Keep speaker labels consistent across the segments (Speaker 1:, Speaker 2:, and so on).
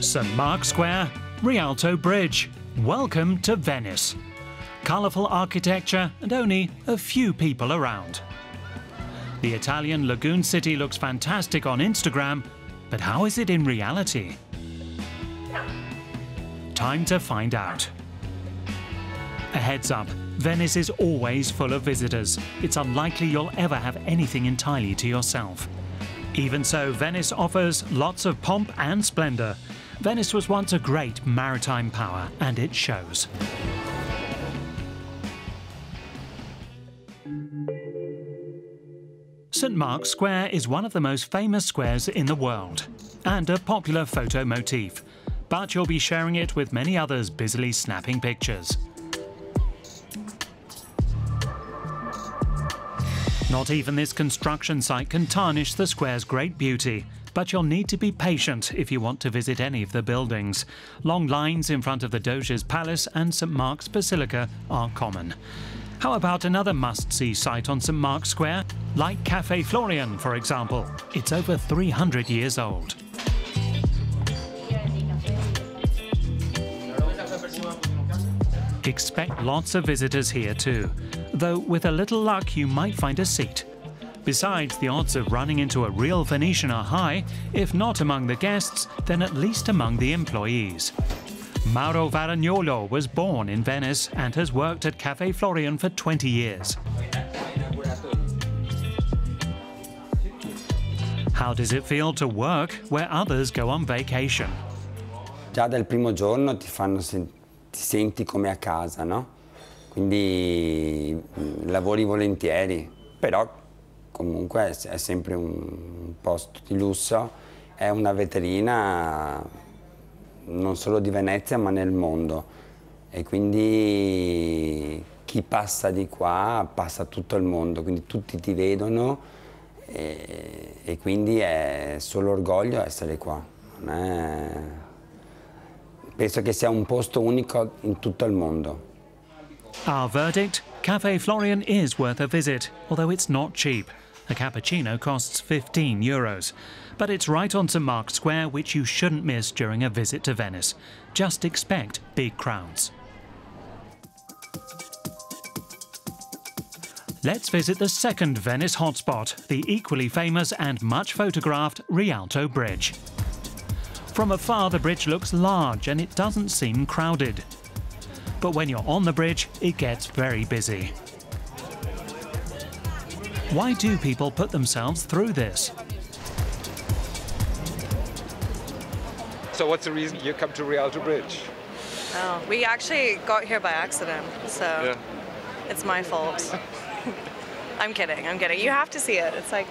Speaker 1: St. Mark's Square, Rialto Bridge. Welcome to Venice. Colourful architecture and only a few people around. The Italian lagoon city looks fantastic on Instagram, but how is it in reality? Time to find out. A heads up, Venice is always full of visitors. It's unlikely you'll ever have anything entirely to yourself. Even so, Venice offers lots of pomp and splendour. Venice was once a great maritime power, and it shows. St Mark's Square is one of the most famous squares in the world, and a popular photo motif. But you'll be sharing it with many others busily snapping pictures. Not even this construction site can tarnish the square's great beauty, but you'll need to be patient if you want to visit any of the buildings. Long lines in front of the Doge's Palace and St Mark's Basilica are common. How about another must-see site on St Mark's Square? Like Cafe Florian, for example. It's over 300 years old. Expect lots of visitors here too, though with a little luck you might find a seat. Besides, the odds of running into a real Venetian are high, if not among the guests, then at least among the employees. Mauro Varagnolo was born in Venice and has worked at Cafe Florian for 20 years. How does it feel to work where others go on vacation?
Speaker 2: Già dal primo giorno ti, fanno ti senti come a casa, no? Quindi mm, lavori volentieri, però comunque è, sempre un posto di lusso, è una vetrina non solo di Venezia ma nel mondo e quindi chi passa di qua passa tutto il mondo, quindi tutti ti vedono e, e quindi è solo orgoglio essere qua. È... Penso che sia un posto unico in tutto il mondo.
Speaker 1: Our verdict? Cafe Florian is worth a visit, although it's not cheap. A cappuccino costs 15 euros. But it's right on St Mark's Square, which you shouldn't miss during a visit to Venice. Just expect big crowds. Let's visit the second Venice hotspot, the equally famous and much photographed Rialto Bridge. From afar, the bridge looks large and it doesn't seem crowded. But when you're on the bridge, it gets very busy. Why do people put themselves through this?
Speaker 3: So what's the reason you come to Rialto Bridge?
Speaker 4: Oh, we actually got here by accident, so
Speaker 3: Yeah.
Speaker 4: it's my fault. I'm kidding. I'm kidding. You have to see it. It's like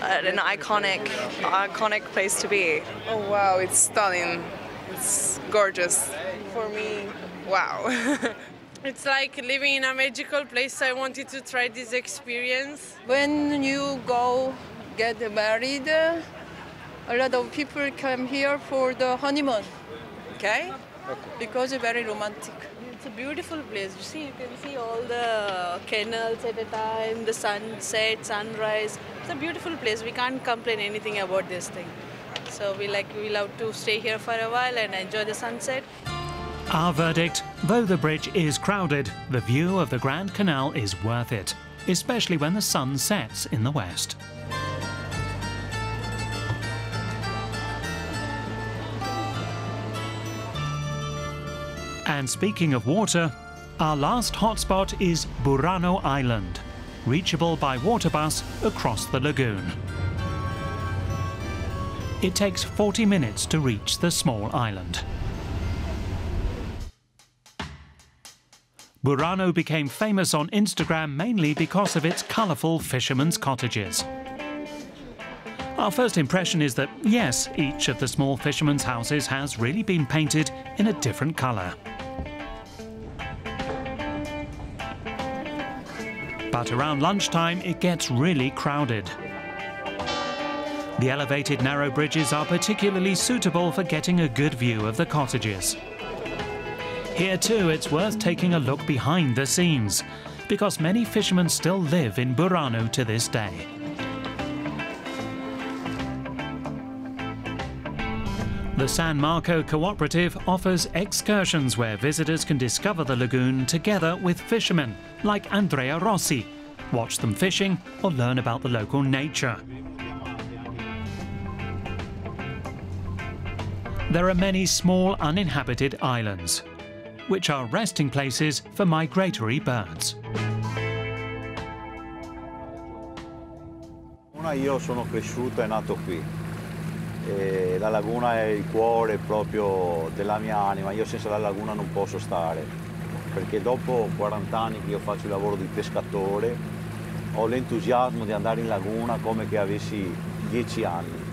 Speaker 4: uh, an iconic, iconic place to be.
Speaker 5: Oh wow, it's stunning. It's gorgeous. For me, wow.
Speaker 6: It's like living in a magical place. I wanted to try this experience.
Speaker 5: when you go get married, a lot of people come here for the honeymoon. Okay? okay. Because it's very romantic.
Speaker 6: It's a beautiful place. You see, you can see all the canals at a time, the sunset, sunrise. It's a beautiful place. We can't complain anything about this thing. So we like we love to stay here for a while and enjoy the sunset.
Speaker 1: Our verdict though the bridge is crowded, the view of the Grand Canal is worth it, especially when the sun sets in the west. And speaking of water, our last hotspot is Burano Island, reachable by water bus across the lagoon. It takes 40 minutes to reach the small island. Burano became famous on Instagram mainly because of its colourful fishermen's cottages. Our first impression is that, yes, each of the small fishermen's houses has really been painted in a different colour. But around lunchtime, it gets really crowded. The elevated narrow bridges are particularly suitable for getting a good view of the cottages. Here too, it's worth taking a look behind the scenes, because many fishermen still live in Burano to this day. The San Marco Cooperative offers excursions where visitors can discover the lagoon together with fishermen like Andrea Rossi, watch them fishing or learn about the local nature. There are many small uninhabited islands, which are resting places for migratory birds.
Speaker 7: Io sono cresciuto e nato qui. E la laguna è il cuore proprio della mia anima, io senza la laguna non posso stare, perché dopo 40 anni che io faccio il lavoro di pescatore ho l'entusiasmo di andare in laguna come che avessi 10 anni.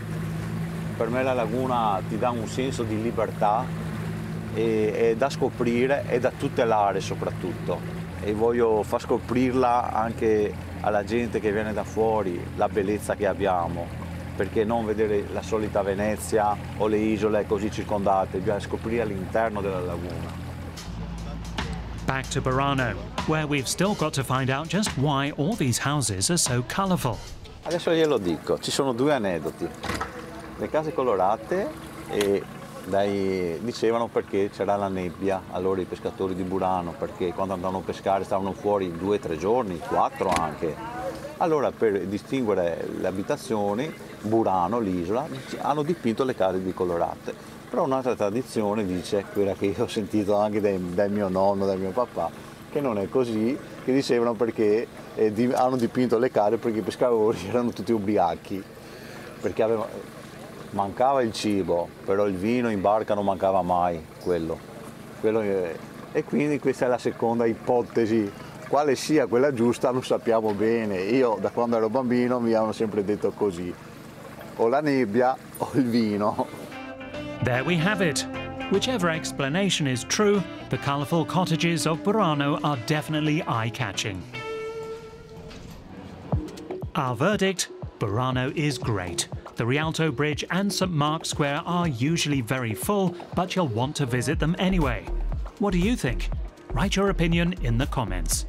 Speaker 7: Per me la laguna ti dà un senso di libertà e è da scoprire e da tutelare soprattutto e voglio far scoprirla anche alla gente che viene da fuori la bellezza che abbiamo perché non vedere la solita Venezia o le isole così circondate, bisogna scoprire l'interno della laguna.
Speaker 1: Back to Burano, where we've still got to find out just why all these houses are so colourful.
Speaker 7: Adesso glielo dico, ci sono due aneddoti. Le case colorate e dai, dicevano perché c'era la nebbia, allora i pescatori di Burano, perché quando andavano a pescare stavano fuori due o tre giorni, quattro anche. Allora per distinguere le abitazioni, Burano, l'isola, hanno dipinto le case di colorate. Però un'altra tradizione dice, quella che ho sentito anche dai, dal mio nonno, dal mio papà, che non è così, che dicevano perché eh, di, hanno dipinto le case perché i pescatori erano tutti ubriachi, perché aveva, mancava il cibo, però il vino in barca non mancava mai, quello. quello è, e quindi questa è la seconda ipotesi. Quale sia quella giusta non sappiamo bene. Io da quando ero bambino mi hanno sempre detto così. O la nebbia o il vino.
Speaker 1: There we have it. Whichever explanation is true, the colourful cottages of Burano are definitely eye-catching. Our verdict, Burano is great. The Rialto Bridge and St Mark's Square are usually very full, but you'll want to visit them anyway. What do you think? Write your opinion in the comments.